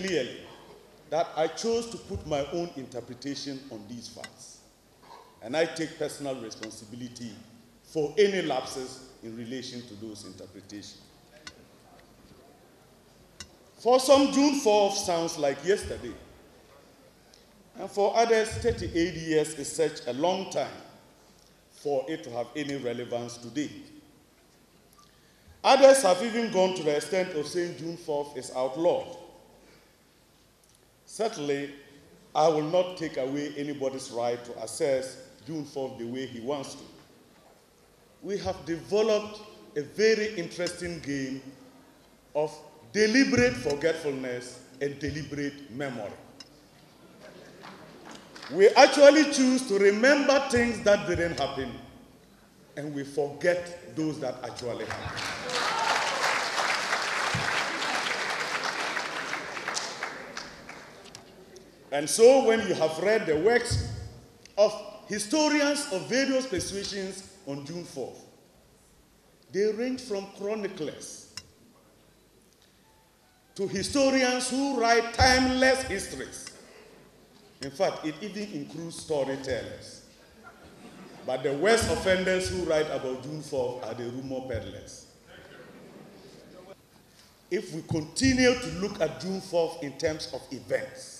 clearly that I chose to put my own interpretation on these facts. And I take personal responsibility for any lapses in relation to those interpretations. For some, June 4th sounds like yesterday. And for others, 38 years is such a long time for it to have any relevance today. Others have even gone to the extent of saying June 4th is outlawed. Certainly, I will not take away anybody's right to assess June 4th the way he wants to. We have developed a very interesting game of deliberate forgetfulness and deliberate memory. We actually choose to remember things that didn't happen, and we forget those that actually happened. And so, when you have read the works of historians of various persuasions on June 4th, they range from chroniclers to historians who write timeless histories. In fact, it even includes storytellers. But the worst offenders who write about June 4th are the rumor peddlers. If we continue to look at June 4th in terms of events,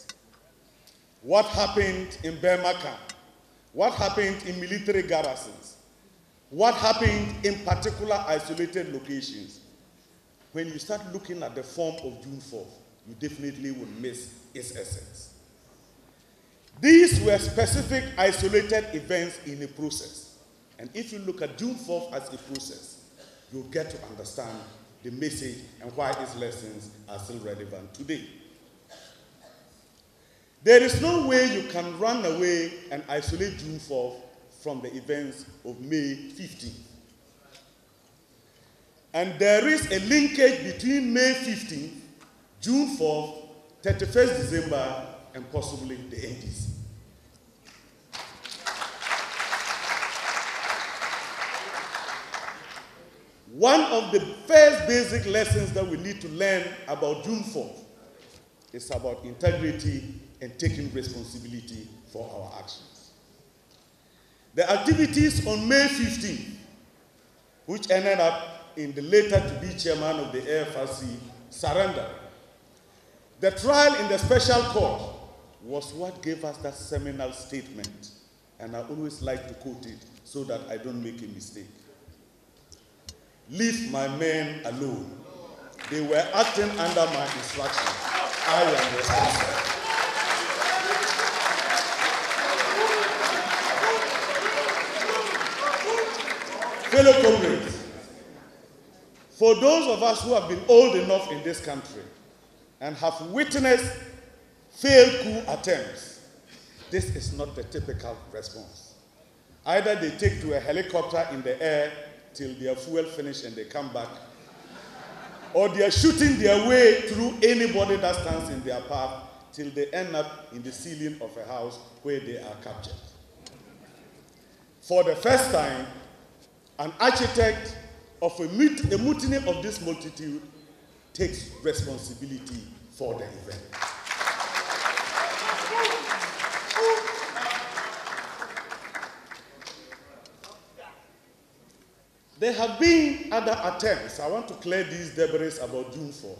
what happened in Burma camp, what happened in military garrisons, what happened in particular isolated locations, when you start looking at the form of June 4th, you definitely will miss its essence. These were specific isolated events in a process. And if you look at June 4th as a process, you'll get to understand the message and why its lessons are still relevant today. There is no way you can run away and isolate June 4th from the events of May 15th. And there is a linkage between May 15th, June 4th, 31st December, and possibly the 80s. One of the first basic lessons that we need to learn about June 4th is about integrity and taking responsibility for our actions. The activities on May 15th, which ended up in the later to be chairman of the AFRC surrender, the trial in the special court was what gave us that seminal statement. And I always like to quote it so that I don't make a mistake. Leave my men alone. They were acting under my instructions. I am responsible. Fellow comrades, for those of us who have been old enough in this country and have witnessed failed coup attempts, this is not the typical response. Either they take to a helicopter in the air till their fuel finish and they come back, or they are shooting their way through anybody that stands in their path till they end up in the ceiling of a house where they are captured. For the first time, an architect of a, mut- a mutiny of this multitude takes responsibility for the event. There have been other attempts. I want to clear these debris about June 4th.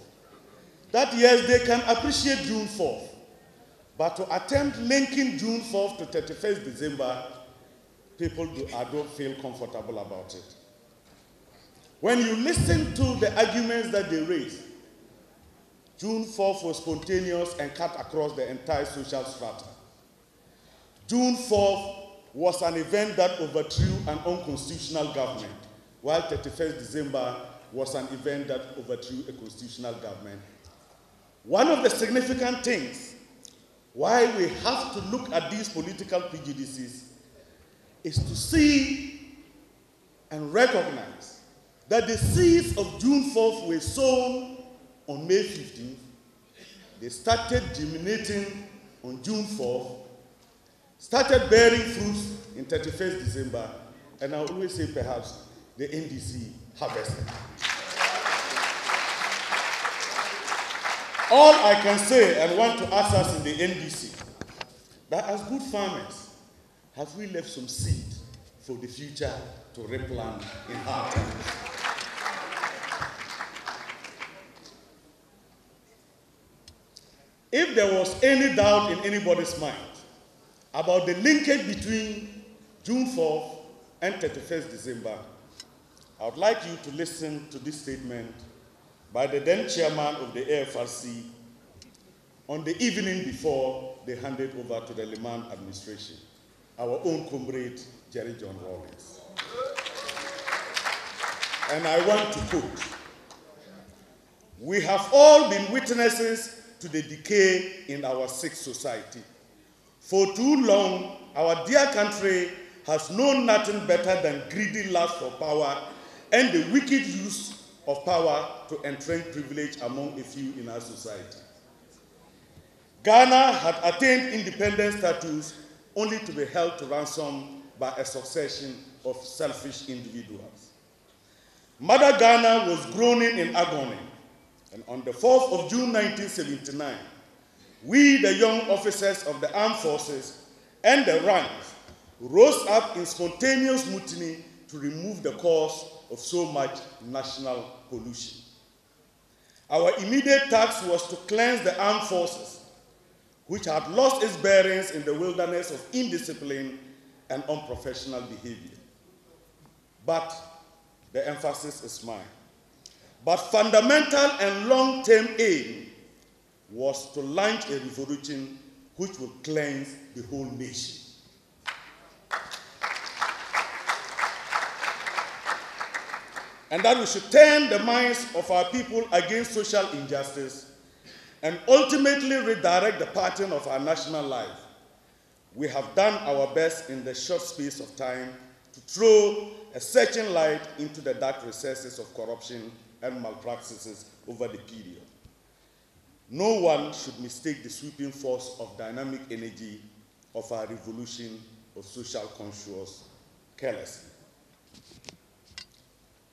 That yes, they can appreciate June 4th, but to attempt linking June 4th to 31st December, people do, I don't feel comfortable about it. When you listen to the arguments that they raise, June 4th was spontaneous and cut across the entire social strata. June 4th was an event that overthrew an unconstitutional government, while 31st December was an event that overthrew a constitutional government. One of the significant things why we have to look at these political prejudices is to see and recognize that the seeds of June 4th were sown on May 15th. They started germinating on June 4th, started bearing fruits in 31st December, and I always say perhaps the NDC harvested. All I can say and want to ask us in the NDC that as good farmers, have we left some seed for the future to replant in hard times? If there was any doubt in anybody's mind about the linkage between June 4th and 31st December, I would like you to listen to this statement by the then chairman of the AFRC on the evening before they handed over to the Limann administration, our own comrade, Jerry John Rawlings. And I want to quote We have all been witnesses to the decay in our sick society. For too long, our dear country has known nothing better than greedy lust for power and the wicked use of power to entrench privilege among a few in our society. Ghana had attained independent status only to be held to ransom by a succession of selfish individuals. Mother Ghana was groaning in agony, and on the 4th of June 1979, we, the young officers of the armed forces and the ranks, rose up in spontaneous mutiny to remove the cause of so much national pollution. Our immediate task was to cleanse the armed forces, which had lost its bearings in the wilderness of indiscipline and unprofessional behavior. But the emphasis is mine. But fundamental and long term aim was to launch a revolution which would cleanse the whole nation. and that we should turn the minds of our people against social injustice and ultimately redirect the pattern of our national life. We have done our best in the short space of time to throw a searching light into the dark recesses of corruption and malpractices over the period. No one should mistake the sweeping force of dynamic energy of our revolution of social conscious carelessly.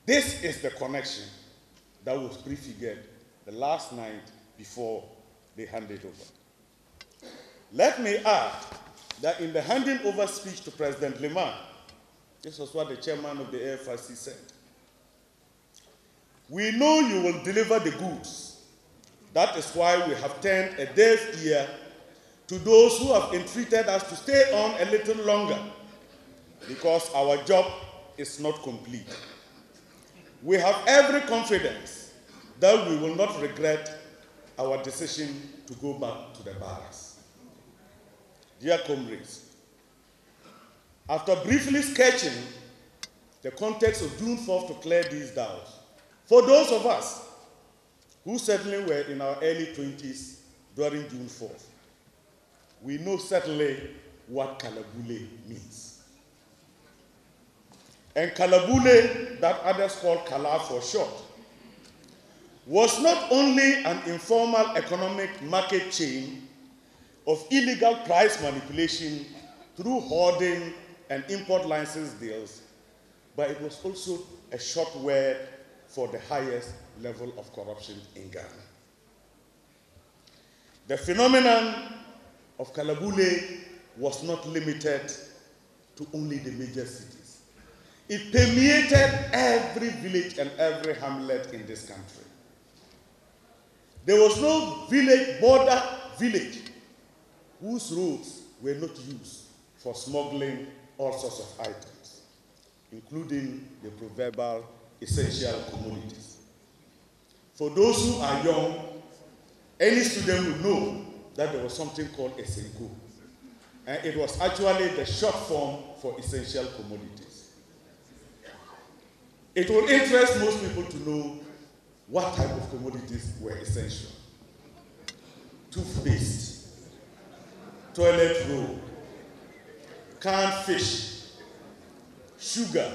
This is the connection that was prefigured the last night before they hand it over. Let me add that in the handing over speech to President Limann, this was what the chairman of the AFRC said. We know you will deliver the goods. That is why we have turned a deaf ear to those who have entreated us to stay on a little longer because our job is not complete we have every confidence that we will not regret our decision to go back to the barracks. Dear comrades, after briefly sketching the context of June 4th to clear these doubts, for those of us who certainly were in our early 20s during June 4th, we know certainly what Kalabule means. And Kalabule, that others call Kala for short, was not only an informal economic market chain of illegal price manipulation through hoarding and import license deals, but it was also a short word for the highest level of corruption in Ghana. The phenomenon of Kalabule was not limited to only the major cities. It permeated every village and every hamlet in this country. There was no village, border village, whose roads were not used for smuggling all sorts of items, including the proverbial essential commodities. For those who are young, any student will know that there was something called Esenko. And it was actually the short form for essential commodities. It will interest most people to know what type of commodities were essential. Toothpaste, toilet roll, canned fish, sugar,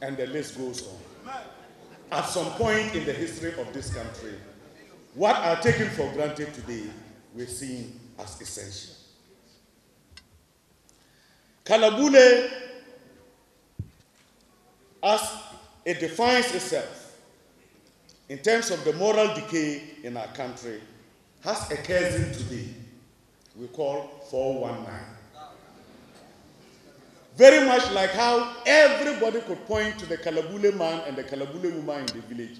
and the list goes on. At some point in the history of this country, what are taken for granted today we're seen as essential. Kalabule as it defines itself, in terms of the moral decay in our country has a cousin today we call 419. Very much like how everybody could point to the Kalabule man and the Kalabule woman in the village.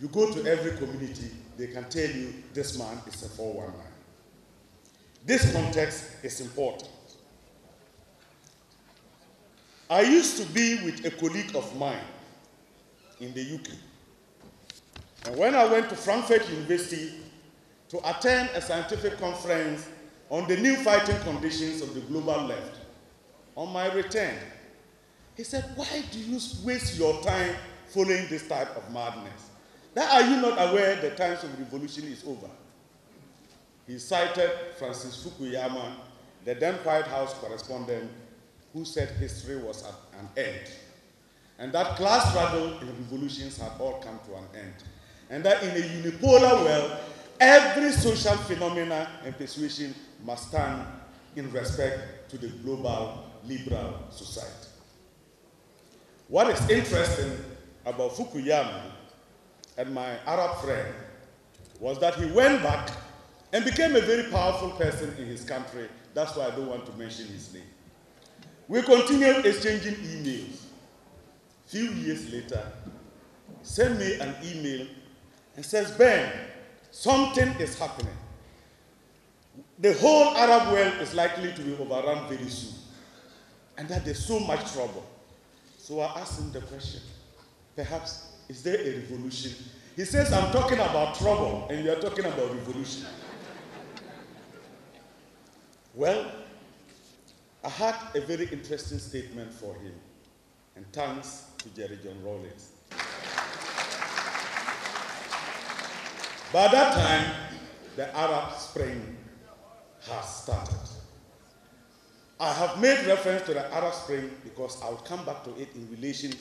You go to every community, they can tell you this man is a 419. This context is important. I used to be with a colleague of mine in the UK. And when I went to Frankfurt University to attend a scientific conference on the new fighting conditions of the global left, on my return, he said, Why do you waste your time following this type of madness? That are you not aware the times of revolution is over? He cited Francis Fukuyama, the then White House correspondent, who said history was at an end. And that class struggle and revolutions had all come to an end. And that in a unipolar world, every social phenomena and persuasion must stand in respect to the global liberal society. What is interesting about Fukuyama and my Arab friend was that he went back and became a very powerful person in his country. That's why I don't want to mention his name. We continued exchanging emails. Few years later, sent me an email and says, Ben, something is happening. The whole Arab world is likely to be overrun very soon. And that there's so much trouble. So I asked him the question, perhaps, is there a revolution? He says, I'm talking about trouble, and you're talking about revolution. well, I had a very interesting statement for him, and thanks to Jerry John Rawlings. By that time, the Arab Spring has started. I have made reference to the Arab Spring because I will come back to it in relation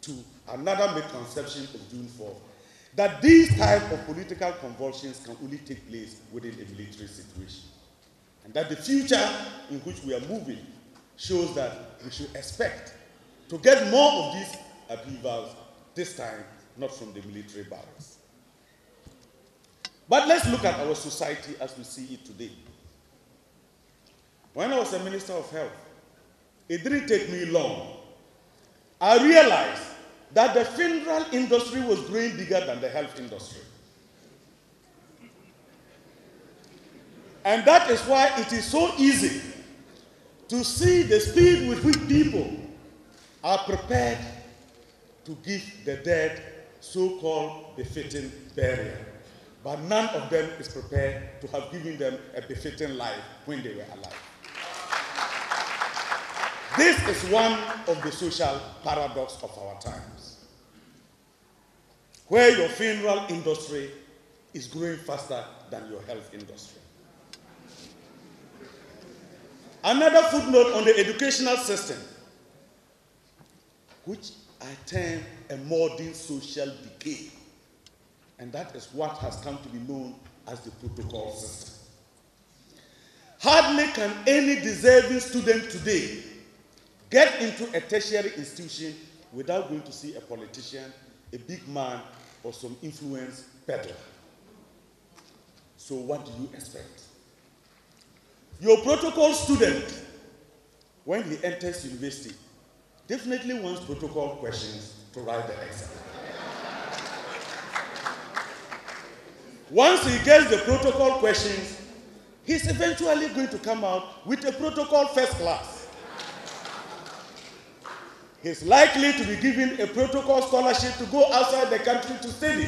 to another misconception of June 4th, that these type of political convulsions can only take place within a military situation. And that the future in which we are moving shows that we should expect to get more of these upheavals, this time not from the military barracks. But let's look at our society as we see it today. When I was a minister of health, it didn't take me long. I realized that the funeral industry was growing bigger than the health industry. And that is why it is so easy to see the speed with which people are prepared to give the dead so called befitting burial. But none of them is prepared to have given them a befitting life when they were alive. This is one of the social paradox of our times, where your funeral industry is growing faster than your health industry. Another footnote on the educational system, which I term a modern social decay, and that is what has come to be known as the protocol system. Hardly can any deserving student today get into a tertiary institution without going to see a politician, a big man, or some influence peddler. So, what do you expect? Your protocol student, when he enters university, definitely wants protocol questions to write the exam. Once he gets the protocol questions, he's eventually going to come out with a protocol first class. He's likely to be given a protocol scholarship to go outside the country to study.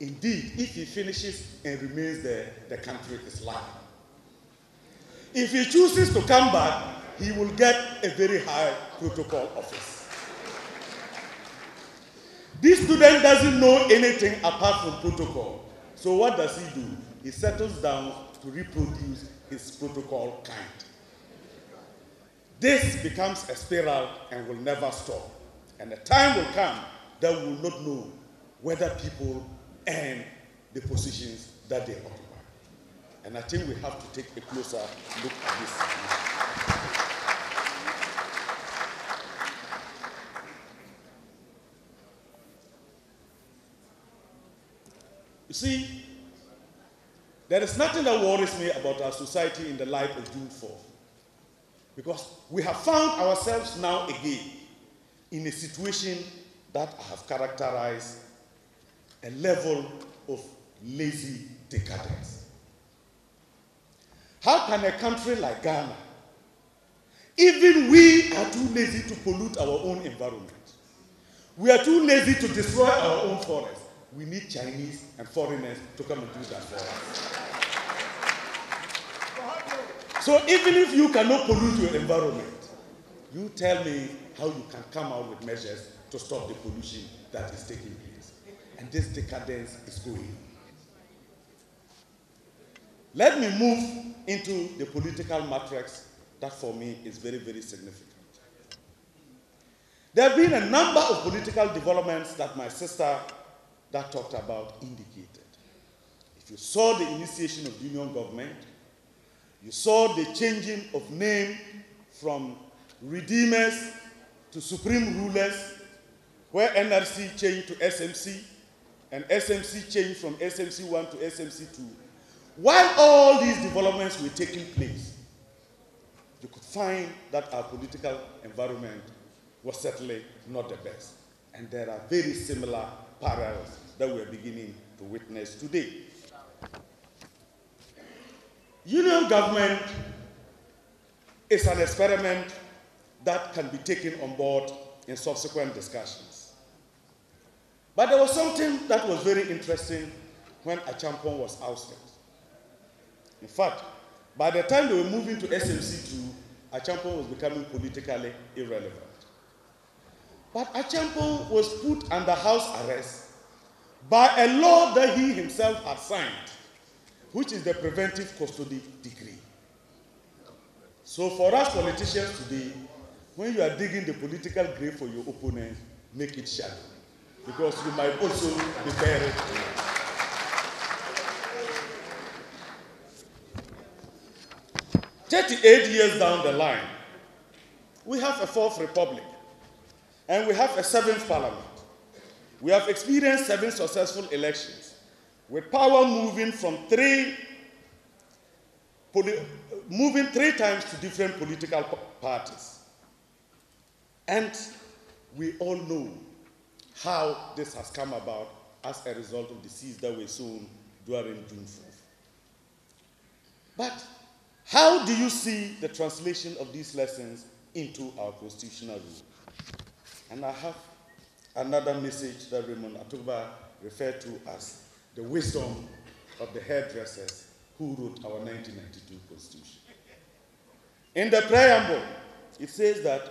Indeed, if he finishes and remains there, the country is lying. If he chooses to come back, he will get a very high protocol office. This student doesn't know anything apart from protocol. So what does he do? He settles down to reproduce his protocol kind. This becomes a spiral and will never stop. And the time will come that we will not know whether people earn the positions that they occupy. And I think we have to take a closer look at this. You see, there is nothing that worries me about our society in the light of June 4th. Because we have found ourselves now again in a situation that I have characterized a level of lazy decadence. How can a country like Ghana, even we are too lazy to pollute our own environment, we are too lazy to destroy our own forests. We need Chinese and foreigners to come and do that for us. So even if you cannot pollute your environment, you tell me how you can come out with measures to stop the pollution that is taking place. And this decadence is going. Let me move into the political matrix that for me is very, very significant. There have been a number of political developments that my sister that talked about indicated. If you saw the initiation of the union government, you saw the changing of name from redeemers to supreme rulers, where NRC changed to SMC, and SMC changed from SMC 1 to SMC 2. While all these developments were taking place, you could find that our political environment was certainly not the best. And there are very similar parallels that we're beginning to witness today. Union government is an experiment that can be taken on board in subsequent discussions. But there was something that was very interesting when Acheampong was ousted. In fact, by the time they were moving to SMC2, Acheampong was becoming politically irrelevant. But Acheampong was put under house arrest by a law that he himself had signed, which is the preventive custody decree. So for us politicians today, when you are digging the political grave for your opponent, make it shallow, because you might also be buried. Thirty-eight years down the line, we have a fourth republic, and we have a seventh parliament. We have experienced seven successful elections, with power moving from three, moving three times to different political parties. And we all know how this has come about as a result of the seeds that were sown during June 4th. But how do you see the translation of these lessons into our constitutional rule? And I have another message that Raymond Atuguba referred to as the wisdom of the hairdressers who wrote our 1992 Constitution. In the preamble, it says that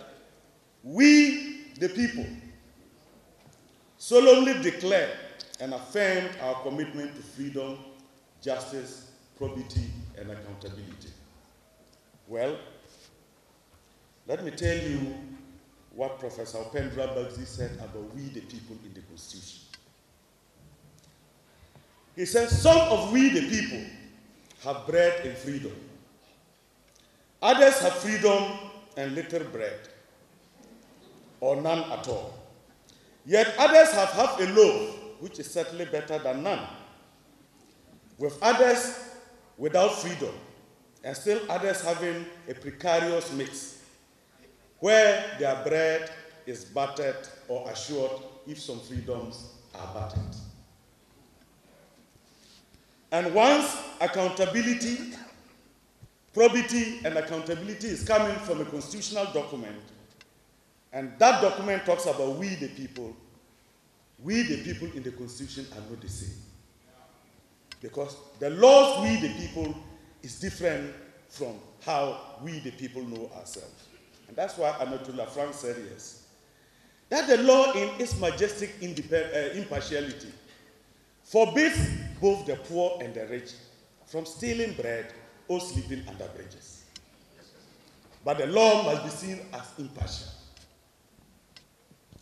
we, the people, solemnly declare and affirm our commitment to freedom, justice, probity, and accountability. Well, let me tell you what Professor Upendra Baxi said about we the people in the Constitution. He said, Some of we the people have bread and freedom. Others have freedom and little bread, or none at all. Yet others have half a loaf, which is certainly better than none. With others without freedom, and still others having a precarious mix where their bread is buttered or assured if some freedoms are buttered. And once accountability, probity, and accountability is coming from a constitutional document, and that document talks about we the people, we the people in the constitution are not the same. Because the laws we the people is different from how we the people know ourselves. And that's why Anatole France said yes. That the law in its majestic uh, impartiality forbids both the poor and the rich from stealing bread or sleeping under bridges. But the law must be seen as impartial.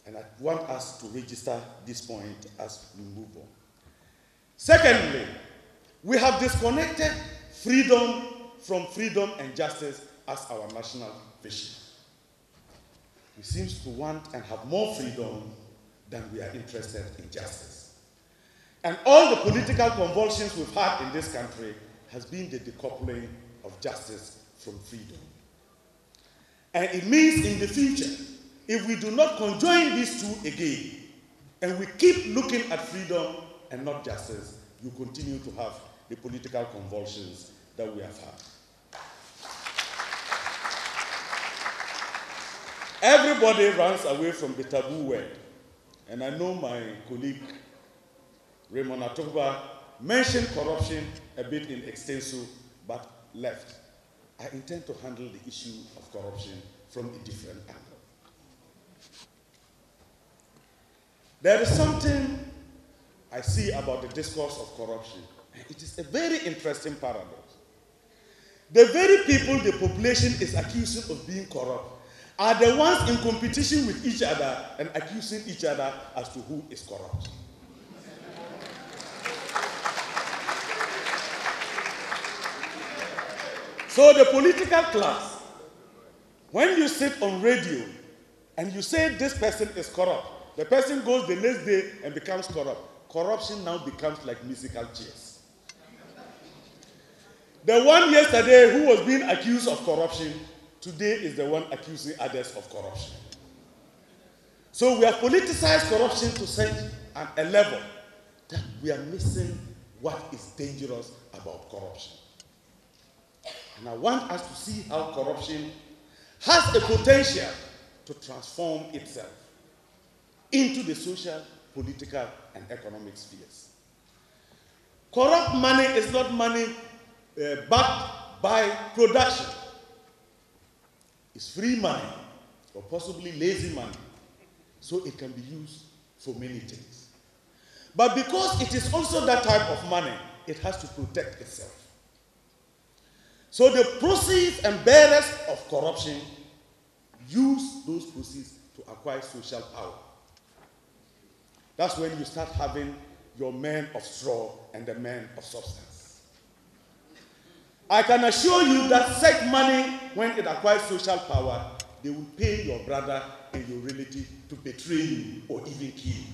And I want us to register this point as we move on. Secondly, we have disconnected freedom from freedom and justice as our national vision. We seem to want and have more freedom than we are interested in justice. and all the political convulsions we've had in this country has been the decoupling of justice from freedom. And it means in the future, if we do not conjoin these two again, and we keep looking at freedom and not justice, you continue to have the political convulsions that we have had. Everybody runs away from the taboo word. And I know my colleague Raymond Atuguba mentioned corruption a bit in extenso, but left. I intend to handle the issue of corruption from a different angle. There is something I see about the discourse of corruption. It is a very interesting paradox. The very people the population is accusing of being corrupt are the ones in competition with each other and accusing each other as to who is corrupt. so the political class, when you sit on radio and you say this person is corrupt, the person goes the next day and becomes corrupt. Corruption now becomes like musical chairs. The one yesterday who was being accused of corruption today is the one accusing others of corruption. So we have politicized corruption to such an, a level that we are missing what is dangerous about corruption. And I want us to see how corruption has a potential to transform itself into the social, political, and economic spheres. Corrupt money is not money uh, backed by production. It's free money or possibly lazy money. So it can be used for many things. But because it is also that type of money, it has to protect itself. So the proceeds and bearers of corruption use those proceeds to acquire social power. That's when you start having your men of straw and the men of substance. I can assure you that such money, when it acquires social power, they will pay your brother and your relative to betray you or even kill you.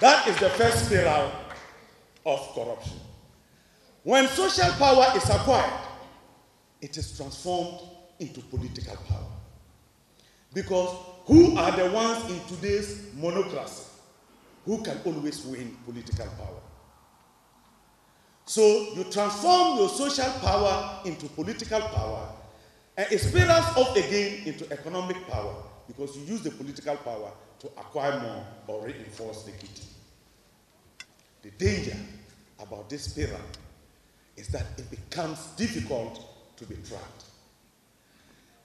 That is the first spiral of corruption. When social power is acquired, it is transformed into political power. Because who are the ones in today's monocracy who can always win political power? So you transform your social power into political power, and it spirals up again into economic power because you use the political power to acquire more or reinforce the kitty. The danger about this spiral is that it becomes difficult to be tracked.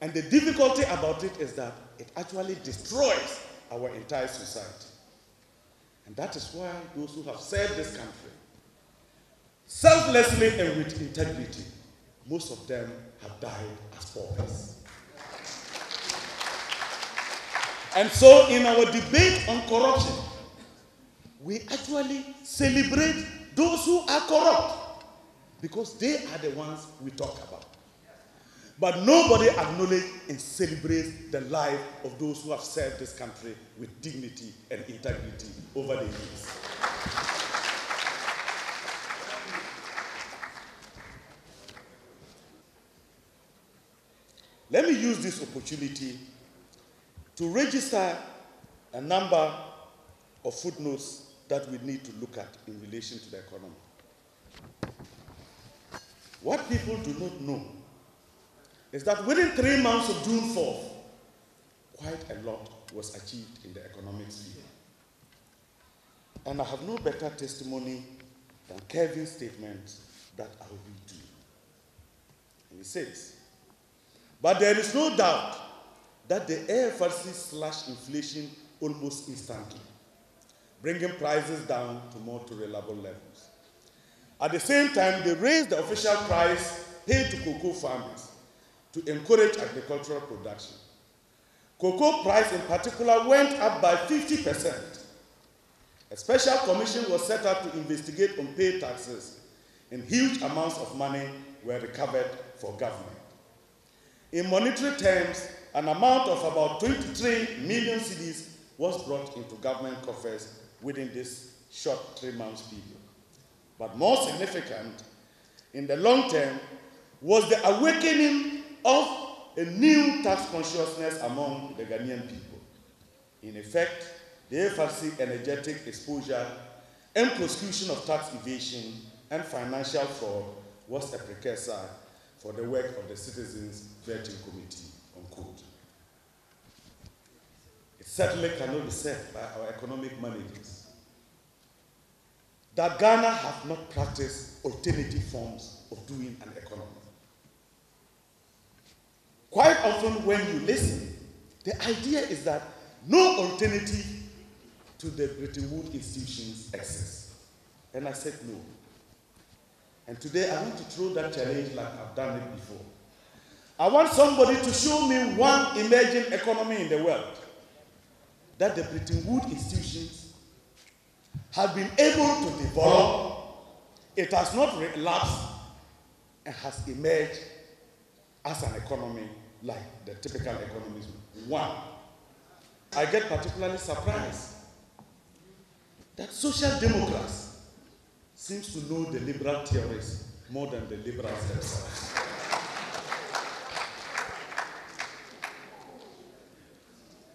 And the difficulty about it is that it actually destroys our entire society. And that is why those who have served this country, selflessly and with integrity, most of them have died as paupers. And so, in our debate on corruption, we actually celebrate those who are corrupt because they are the ones we talk about. But nobody acknowledges and celebrates the life of those who have served this country with dignity and integrity over the years. Let me use this opportunity to register a number of footnotes that we need to look at in relation to the economy. What people do not know is that within three months of June 4th, quite a lot was achieved in the economic sphere. And I have no better testimony than Kevin's statement that I will to you. And he says, But there is no doubt that the AFRC slashed inflation almost instantly, bringing prices down to more tolerable levels. At the same time, they raised the official price paid to cocoa farmers to encourage agricultural production. Cocoa price in particular went up by 50%. A special commission was set up to investigate unpaid taxes, and huge amounts of money were recovered for government. In monetary terms, an amount of about 23 million cedis was brought into government coffers within this short three months period. But more significant in the long term was the awakening of a new tax consciousness among the Ghanaian people. In effect, the FRC energetic exposure and prosecution of tax evasion and financial fraud was a precursor for the work of the Citizens Vetting Committee on Code. It certainly cannot be said by our economic managers that Ghana have not practiced alternative forms of doing an economy. Quite often, when you listen, the idea is that no alternative to the Bretton Woods institutions exists. And I said no. And today I want to throw that challenge like I've done it before. I want somebody to show me one emerging economy in the world that the Bretton Woods institutions have been able to develop. It has not relapsed and has emerged as an economy like the typical economies. One, I get particularly surprised that social democrats seems to know the liberal theories more than the liberals themselves.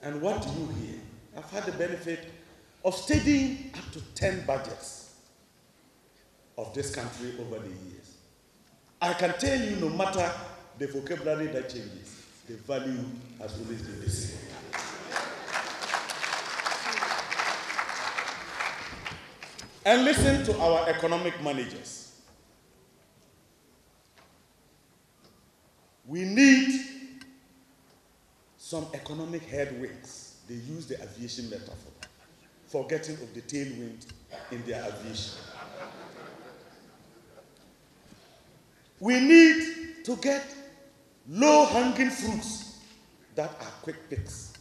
and what do you hear? I've had the benefit of studying up to 10 budgets of this country over the years. I can tell you, no matter the vocabulary that changes, the value has always been the same. And listen to our economic managers. We need some economic headwinds. They use the aviation metaphor, forgetting of the tailwind in their aviation. We need to get low hanging fruits that are quick picks.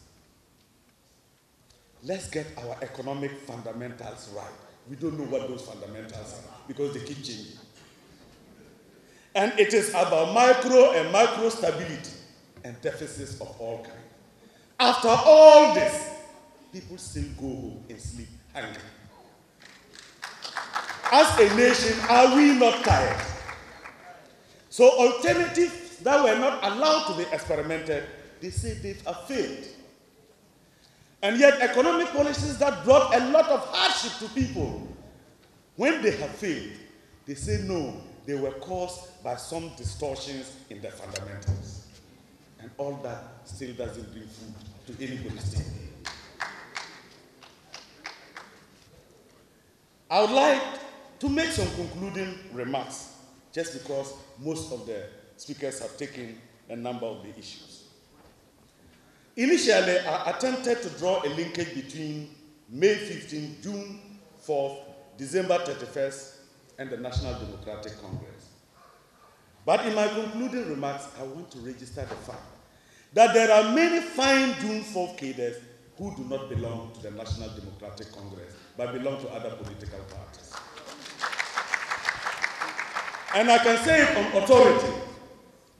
Let's get our economic fundamentals right. We don't know what those fundamentals are because they keep changing. And it is about micro and macro stability and deficits of all kinds. After all this, people still go home and sleep hungry. As a nation, are we not tired? So alternatives that were not allowed to be experimented, they say they have failed. And yet, economic policies that brought a lot of hardship to people, when they have failed, they say no, they were caused by some distortions in the fundamentals. And all that still doesn't bring food to anybody's table. I would like to make some concluding remarks, just because most of the speakers have taken a number of the issues. Initially, I attempted to draw a linkage between May 15, June 4th, December 31st, and the National Democratic Congress. But in my concluding remarks, I want to register the fact that there are many fine June 4th cadres who do not belong to the National Democratic Congress, but belong to other political parties. And I can say on authority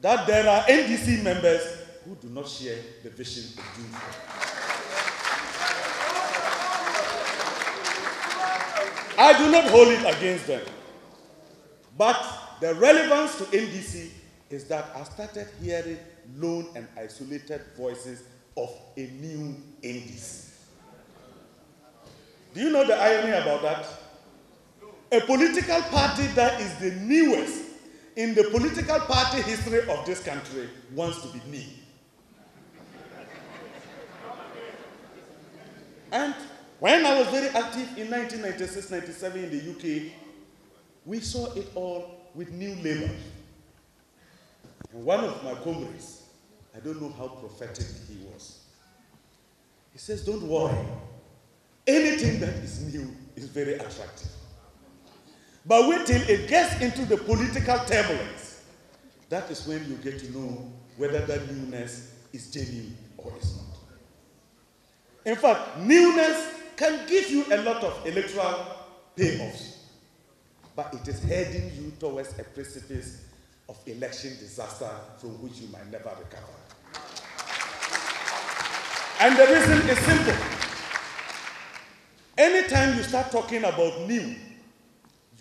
that there are NDC members who do not share the vision of 4th. I do not hold it against them. But the relevance to NDC is that I started hearing lone and isolated voices of a new NDC. Do you know the irony about that? A political party that is the newest in the political party history of this country wants to be me. And when I was very active in 1996 97 in the UK, we saw it all with new labor. And one of my comrades, I don't know how prophetic he was, he says, Don't worry. Anything that is new is very attractive. But wait till it gets into the political turbulence. That is when you get to know whether that newness is genuine or is not. In fact, newness can give you a lot of electoral payoffs, but it is heading you towards a precipice of election disaster from which you might never recover. And the reason is simple. Anytime you start talking about new,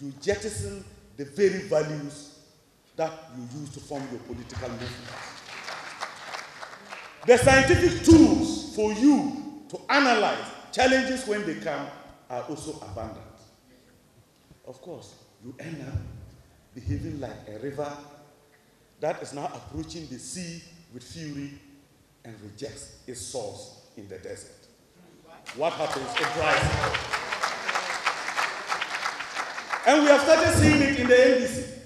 you jettison the very values that you use to form your political movement. The scientific tools for you to analyze challenges when they come are also abundant. Of course, you end up behaving like a river that is now approaching the sea with fury and rejects its source in the desert. What happens? It dries up. And we have started seeing it in the NDC.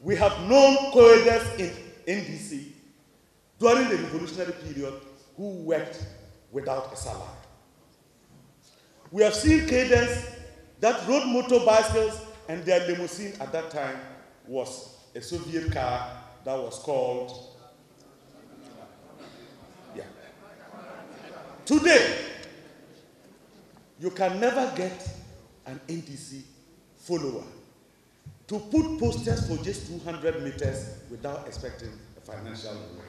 We have known cadres in NDC during the revolutionary period who worked without a salary. We have seen cadres that rode motorbicycles and their limousine at that time was a Soviet car that was called. Yeah. Today, you can never get an NDC follower to put posters for just 200 meters without expecting a financial reward.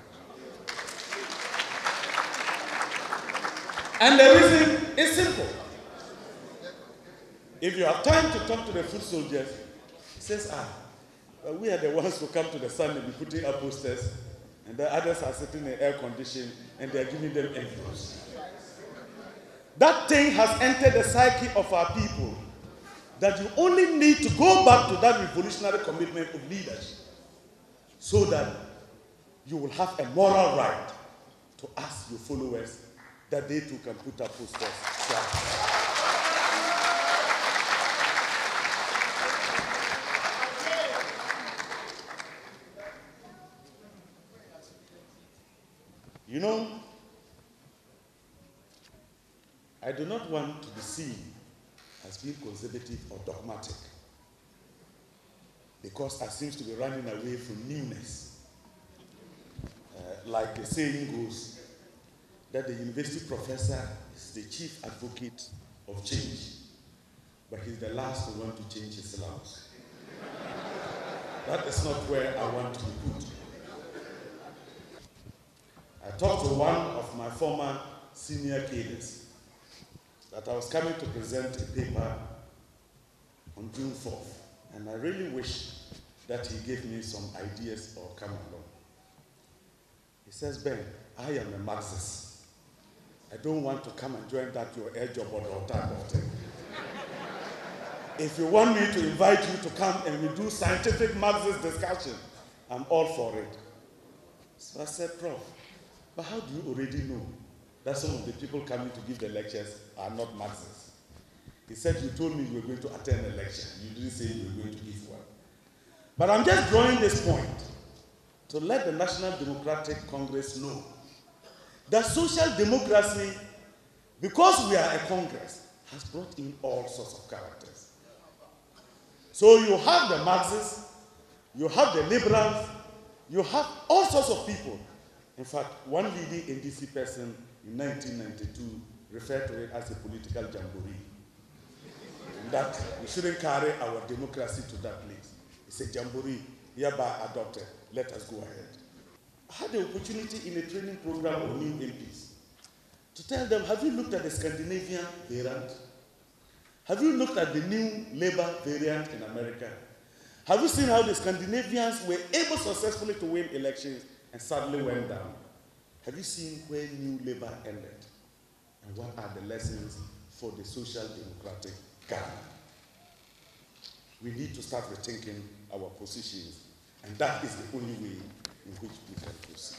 And the reason is simple. If you have time to talk to the foot soldiers, says, ah, we are the ones who come to the sun and be putting up posters, and the others are sitting in air conditioning and they are giving them envelopes. That thing has entered the psyche of our people that you only need to go back to that revolutionary commitment of leaders so that you will have a moral right to ask your followers that they too can put up posters. You know, I do not want to be seen as being conservative or dogmatic because I seem to be running away from newness. Uh, like the saying goes, that the university professor is the chief advocate of change, but he's the last one to change his syllabus. that is not where I want to be put. I talked to one of my former senior cadres that I was coming to present a paper on June 4th, and I really wish that he gave me some ideas or come along. He says, Ben, I am a Marxist. I don't want to come and join that your job or type of thing. if you want me to invite you to come and we do scientific Marxist discussion, I'm all for it. So I said, Prof, but how do you already know that some of the people coming to give the lectures are not Marxists? He said, You told me you were going to attend a lecture. You didn't say you were going to give one. But I'm just drawing this point to let the National Democratic Congress know that social democracy, because we are a Congress, has brought in all sorts of characters. So you have the Marxists, you have the liberals, you have all sorts of people in fact, one leading NDC person in 1992 referred to it as a political jamboree. And that we shouldn't carry our democracy to that place. It's a jamboree hereby adopted. Let us go ahead. Had the opportunity in a training program of new MPs to tell them, have you looked at the Scandinavian variant? Have you looked at the new Labour variant in America? Have you seen how the Scandinavians were able successfully to win elections and suddenly went down. Have you seen where New Labour ended? And what are the lessons for the social democratic Ghana? We need to start rethinking our positions, and that is the only way in which we can proceed.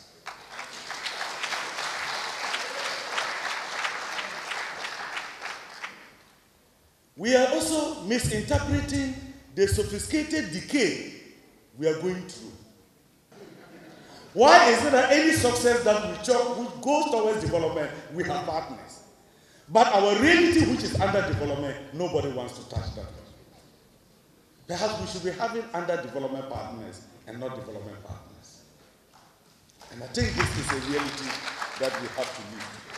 We are also misinterpreting the sophisticated decay we are going through. Why is that any success that we, cho- which goes towards development, we have partners? But our reality, which is under development, nobody wants to touch that. Perhaps we should be having under development partners and not development partners. And I think this is a reality that we have to live.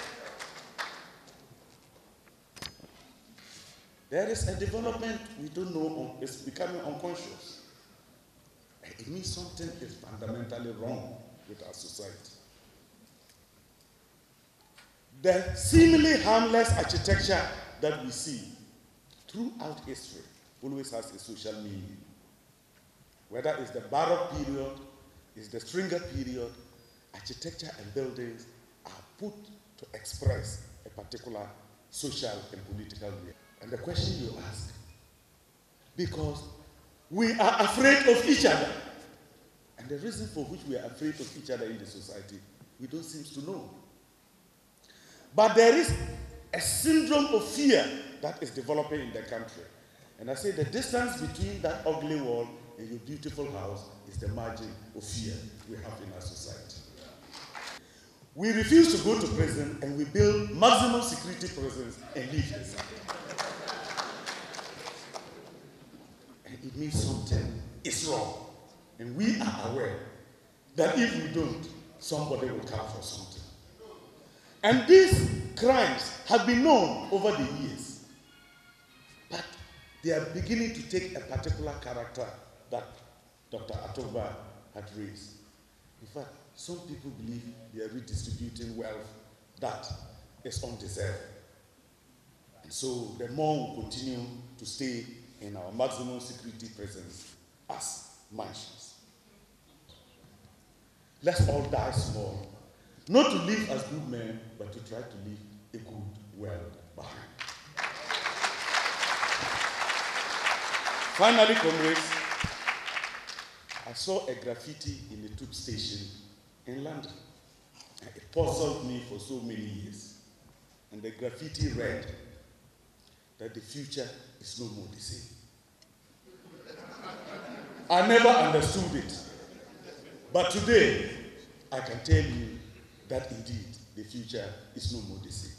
There is a development we don't know, it's becoming unconscious. It means something is fundamentally wrong with our society. The seemingly harmless architecture that we see throughout history always has a social meaning. Whether it's the Baroque period, it's the Stringer period, architecture and buildings are put to express a particular social and political reality. And the question you ask, because we are afraid of each other. And the reason for which we are afraid of each other in the society, we don't seem to know. But there is a syndrome of fear that is developing in the country. And I say the distance between that ugly wall and your beautiful house is the margin of fear we have in our society. We refuse to go to prison and we build maximum security prisons and leave and it means something is wrong. And we are aware that if we don't, somebody will come for something. And these crimes have been known over the years. But they are beginning to take a particular character that Dr. Atuguba had raised. In fact, some people believe they are redistributing wealth that is undeserved. And so the more we continue to stay in our maximum security prisons as mansions. Let's all die small. Not to live as good men, but to try to live a good world behind. Finally, comrades, I saw a graffiti in the tube station in London. It puzzled me for so many years. And the graffiti read that the future is no more the same. I never understood it. But today, I can tell you that indeed the future is no more the same.